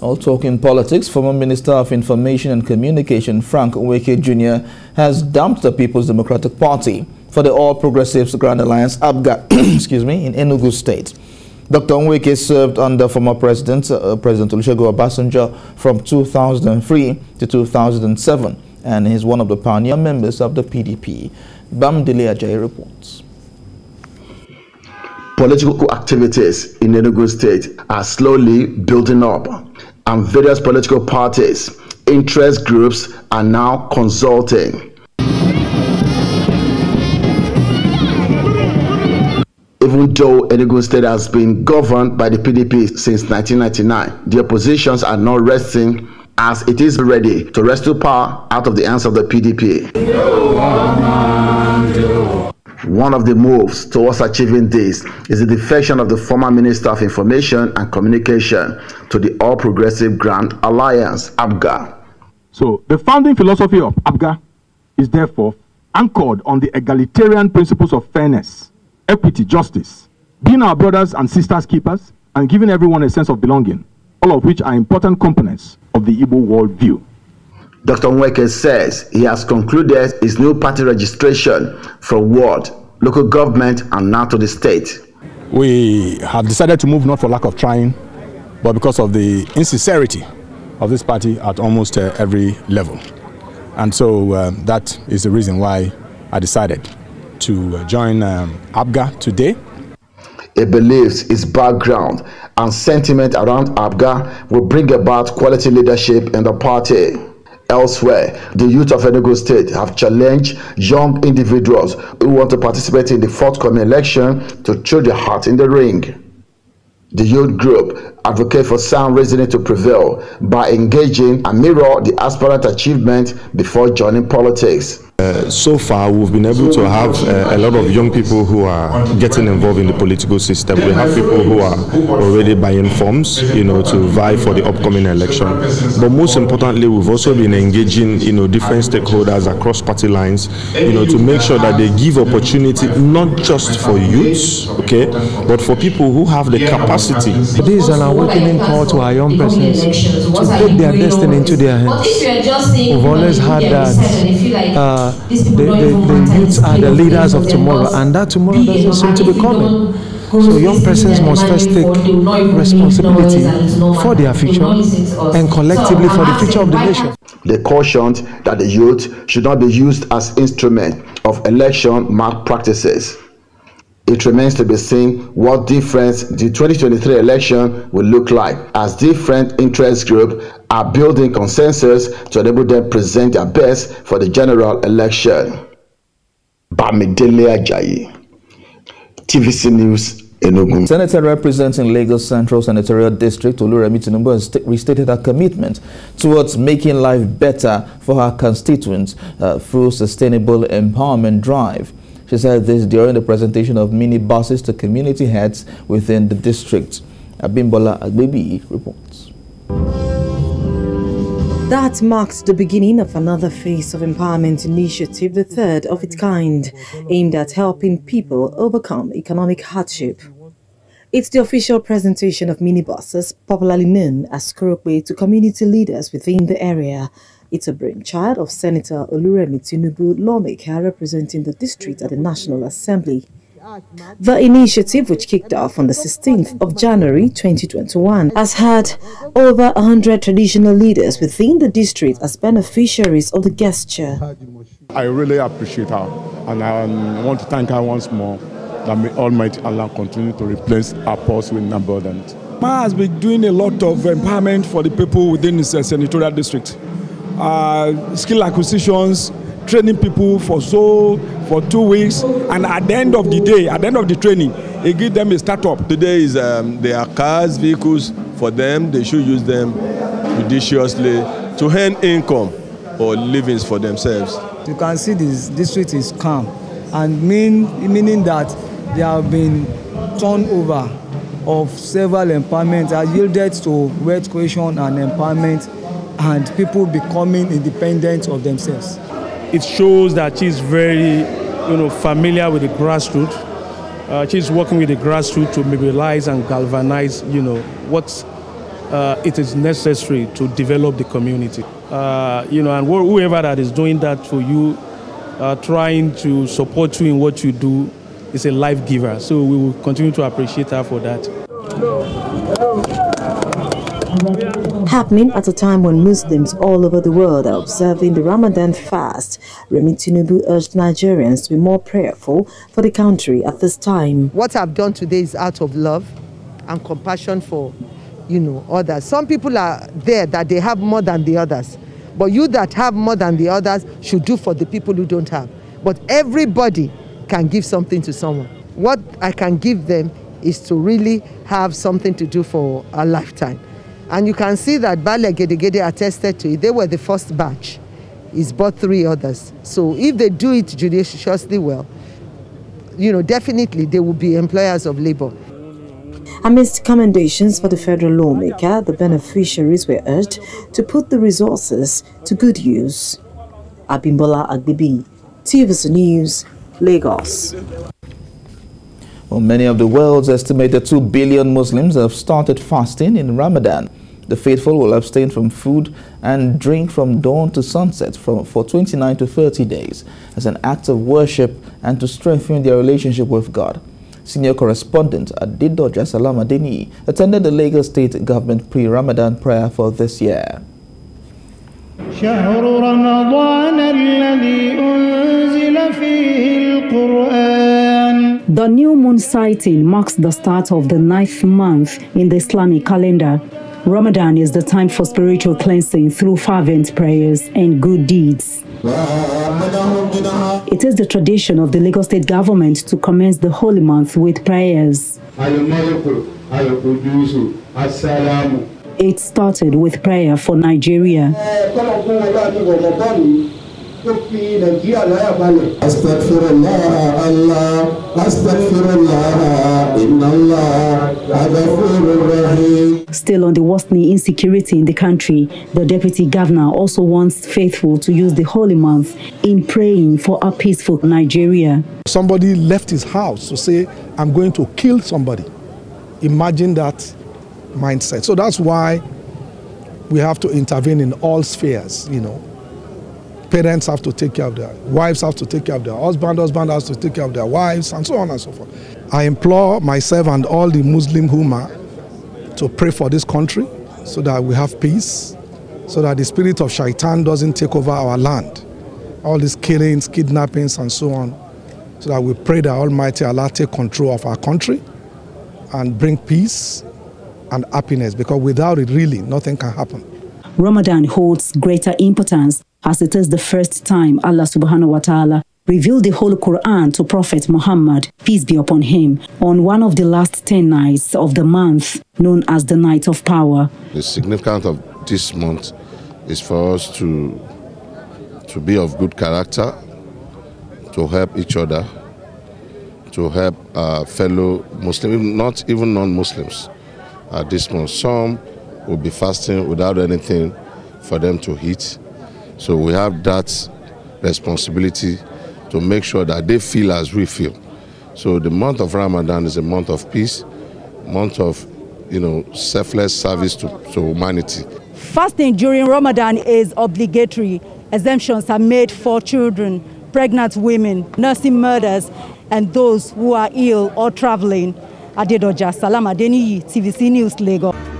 All talking politics, former Minister of Information and Communication Frank Nweke Jr. has dumped the People's Democratic Party for the All Progressives Grand Alliance APGA excuse me, in Enugu State. Dr. Nweke served under former President, uh, President Olusegun Obasanjo from 2003 to 2007 and is one of the pioneer members of the PDP. Bamidele Ajayi reports. Political activities in Enugu State are slowly building up and various political parties, interest groups are now consulting. Even though Enugu State has been governed by the PDP since 1999, the oppositions are not resting as it is ready to wrestle power out of the hands of the PDP. One of the moves towards achieving this is the defection of the former Minister of Information and Communication to the All Progressive Grand Alliance, APGA. So, the founding philosophy of APGA is therefore anchored on the egalitarian principles of fairness, equity, justice, being our brothers and sisters keepers, and giving everyone a sense of belonging, all of which are important components of the Igbo worldview. Dr. Nweke says he has concluded his new party registration from ward, local government, and now to the state. We have decided to move not for lack of trying, but because of the insincerity of this party at almost uh, every level. And so um, that is the reason why I decided to uh, join um, APGA today. He believes his background and sentiment around APGA will bring about quality leadership in the party. Elsewhere, the youth of Enugu State have challenged young individuals who want to participate in the forthcoming election to throw their heart in the ring. The youth group advocate for sound reasoning to prevail by engaging and mirror the aspirant achievement before joining politics. Uh, so far, we've been able to have uh, a lot of young people who are getting involved in the political system. We have people who are already buying forms, you know, to vie for the upcoming election. But most importantly, we've also been engaging, you know, different stakeholders across party lines, you know, to make sure that they give opportunity not just for youths, okay, but for people who have the capacity. This is an awakening call to our young persons to take their destiny into their hands. We've always had that. Uh, the, the, the youths are the leaders of tomorrow, and that tomorrow doesn't seem to be coming. So young persons must first take responsibility for their future and collectively for the future of the nation. They cautioned that the youth should not be used as instrument of election malpractices. It remains to be seen what difference the 2023 election will look like as different interest groups are building consensus to enable them present their best for the general election. Bamidele Ajayi, TVC News, Enugu. Senator representing Lagos Central Senatorial District, Oluremi Tinubu, has restated her commitment towards making life better for her constituents uh, through sustainable empowerment drive. She said this during the presentation of mini buses to community heads within the district. Abimbola Agbebi reports. That marks the beginning of another phase of empowerment initiative, the third of its kind, aimed at helping people overcome economic hardship. It's the official presentation of minibuses, popularly known as Korope, to community leaders within the area. It's a brainchild of Senator Oluremi Tinubu, lawmaker representing the district at the National Assembly. The initiative, which kicked off on the 16th of January 2021, has had over 100 traditional leaders within the district as beneficiaries of the gesture. I really appreciate her and I want to thank her once more that may Almighty Allah continue to replace our pulse with abundance. Ma has been doing a lot of empowerment for the people within his uh, senatorial district. Uh, skill acquisitions, training people for so for two weeks and at the end of the day at the end of the training he give them a startup. today is um, there are cars vehicles for them they should use them judiciously to earn income or livings for themselves. you can see this district is calm and mean meaning that there have been turnover of several empowerment has yielded to wealth creation and empowerment and people becoming independent of themselves it shows that she's very you know, familiar with the grassroots. Uh, she's working with the grassroots to mobilize and galvanize, you know, what uh, it is necessary to develop the community. Uh, you know, and wh- whoever that is doing that for you, uh, trying to support you in what you do, is a life giver. So we will continue to appreciate her for that. Happening at a time when Muslims all over the world are observing the Ramadan fast, Remi Tinubu urged Nigerians to be more prayerful for the country at this time. What I've done today is out of love and compassion for, you know, others. Some people are there that they have more than the others. But you that have more than the others should do for the people who don't have. But everybody can give something to someone. What I can give them is to really have something to do for a lifetime. And you can see that Bale Gedegede attested to it. They were the first batch. He's bought three others. So if they do it judiciously well, you know, definitely they will be employers of labor. Amidst commendations for the federal lawmaker, the beneficiaries were urged to put the resources to good use. Abimbola Agbebi, TVC News, Lagos. Well, many of the world's estimated 2 billion Muslims have started fasting in Ramadan. The faithful will abstain from food and drink from dawn to sunset from, for 29 to 30 days as an act of worship and to strengthen their relationship with God. Senior correspondent Adedoja Salam Adeniyi attended the Lagos State Government pre-Ramadan prayer for this year. The new moon sighting marks the start of the ninth month in the Islamic calendar. Ramadan is the time for spiritual cleansing through fervent prayers and good deeds. It is the tradition of the Lagos State government to commence the holy month with prayers. It started with prayer for Nigeria. أستغفر الله الله أستغفر الله إن الله غفور رحيم Still on the worsening insecurity in the country, the deputy governor also wants faithful to use the holy month in praying for a peaceful Nigeria. Somebody left his house to say, I'm going to kill somebody. Imagine that mindset. So that's why we have to intervene in all spheres, you know. Parents have to take care of their wives have to take care of their husband, husband has to take care of their wives, and so on and so forth. I implore myself and all the Muslim Ummah to pray for this country so that we have peace, so that the spirit of shaitan doesn't take over our land. All these killings, kidnappings, and so on, so that we pray that Almighty Allah take control of our country and bring peace and happiness because without it, really, nothing can happen. Ramadan holds greater importance as it is the first time Allah subhanahu wa ta'ala revealed the Holy Quran to Prophet Muhammad, peace be upon him, on one of the last 10 nights of the month, known as the Night of Power. The significance of this month is for us to, to be of good character, to help each other, to help our fellow Muslims, not even non-Muslims at this month. Some will be fasting without anything for them to eat. So we have that responsibility to make sure that they feel as we feel. So the month of Ramadan is a month of peace, month of you know selfless service to, to humanity. Fasting during Ramadan is obligatory. Exemptions are made for children, pregnant women, nursing mothers, and those who are ill or traveling. Adedoja Salam Adeniyi, TVC News, Lagos.